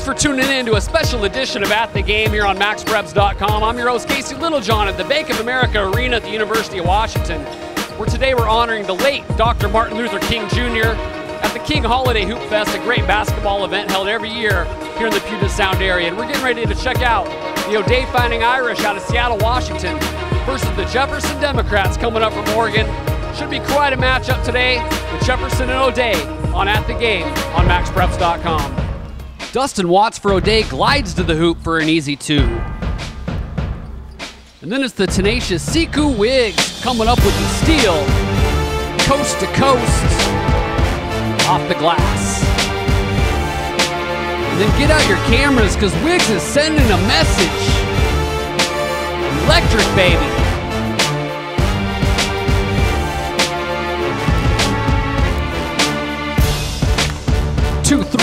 Thanks for tuning in to a special edition of At the Game here on MaxPreps.com. I'm your host, Casey Littlejohn at the Bank of America Arena at the University of Washington, where today we're honoring the late Dr. Martin Luther King Jr. at the King Holiday Hoop Fest, a great basketball event held every year here in the Puget Sound area. And we're getting ready to check out the O'Dea Fighting Irish out of Seattle, Washington versus the Jefferson Democrats coming up from Oregon. Should be quite a matchup today with Jefferson and O'Dea on At the Game on MaxPreps.com. Dustin Watts for O'Dea glides to the hoop for an easy two. And then it's the tenacious Siku Wiggs coming up with the steal. Coast to coast. Off the glass. And then get out your cameras because Wiggs is sending a message. Electric, baby.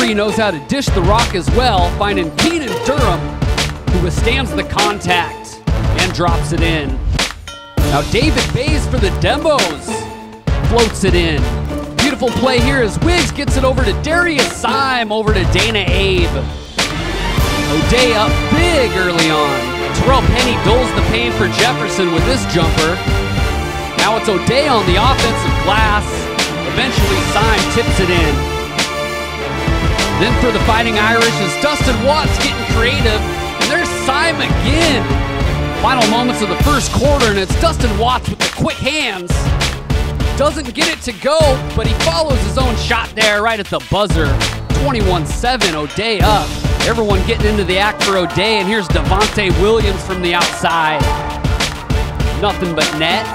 2-3 knows how to dish the rock as well, finding Keenan Durham, who withstands the contact and drops it in. Now David Bays for the Demos floats it in. Beautiful play here as Wiggs gets it over to Darius Syme, over to Dana Abe. O'Dea up big early on. Terrell Penny doles the pain for Jefferson with this jumper. Now it's O'Dea on the offensive glass. Eventually Syme tips it in. Then for the Fighting Irish is Dustin Watts getting creative. And there's Syme again. Final moments of the first quarter, and it's Dustin Watts with the quick hands. Doesn't get it to go, but he follows his own shot there right at the buzzer. 21-7, O'Dea up. Everyone getting into the act for O'Dea, and here's Devontae Williams from the outside. Nothing but net.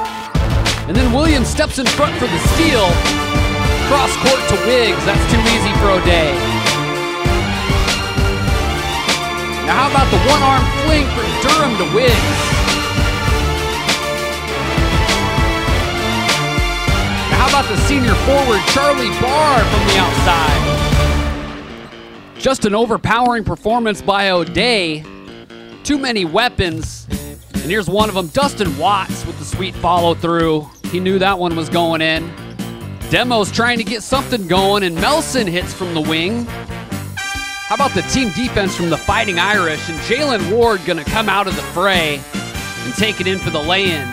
And then Williams steps in front for the steal. Cross court to Wiggs. That's too easy for O'Dea. The one-arm fling from Durham to win. Now how about the senior forward Charlie Barr from the outside? Just an overpowering performance by O'Dea. Too many weapons. And here's one of them, Dustin Watts with the sweet follow through. He knew that one was going in. Demo's trying to get something going, and Melson hits from the wing. How about the team defense from the Fighting Irish and Jalen Ward going to come out of the fray and take it in for the lay-in?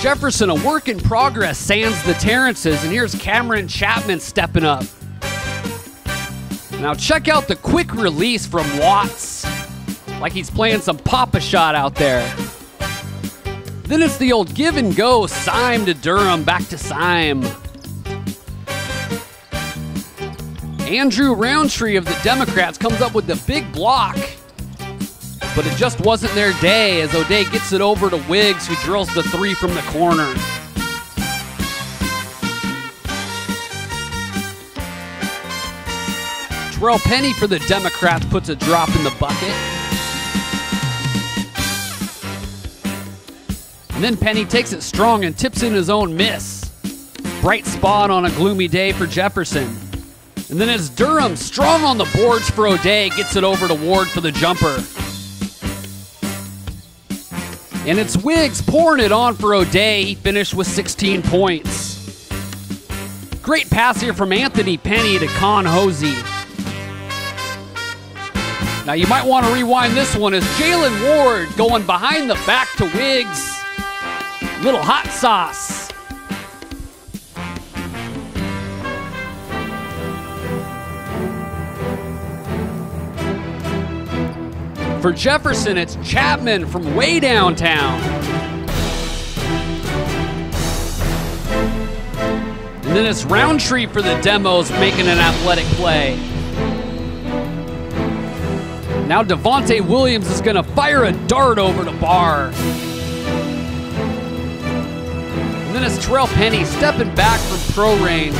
Jefferson, a work in progress, sands the Terrences, and here's Cameron Chapman stepping up. Now check out the quick release from Watts, like he's playing some Pop-A-Shot out there. Then it's the old give and go, Syme to Durham, back to Syme. Andrew Roundtree of the Democrats comes up with the big block, but it just wasn't their day as O'Dea gets it over to Wiggs, who drills the three from the corner. Terrell Penny for the Democrats puts a drop in the bucket. And then Penny takes it strong and tips in his own miss. Bright spot on a gloomy day for Jefferson. And then as Durham, strong on the boards for O'Dea, gets it over to Ward for the jumper. And it's Wiggs pouring it on for O'Dea. He finished with 16 points. Great pass here from Anthony Penny to Con Hosey. Now you might want to rewind this one as Jalen Ward going behind the back to Wiggs. Little hot sauce. For Jefferson, it's Chapman from way downtown. And then it's Roundtree for the demos making an athletic play. Now Devontae Williams is going to fire a dart over to Barr. And then it's Terrell Penny stepping back from pro range.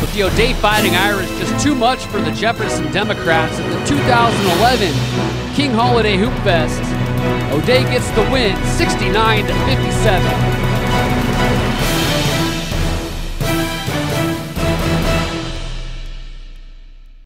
But the O'Dea Fighting Irish just too much for the Jefferson Democrats at the 2011 King Holiday Hoop Fest. O'Dea gets the win 69 to 57.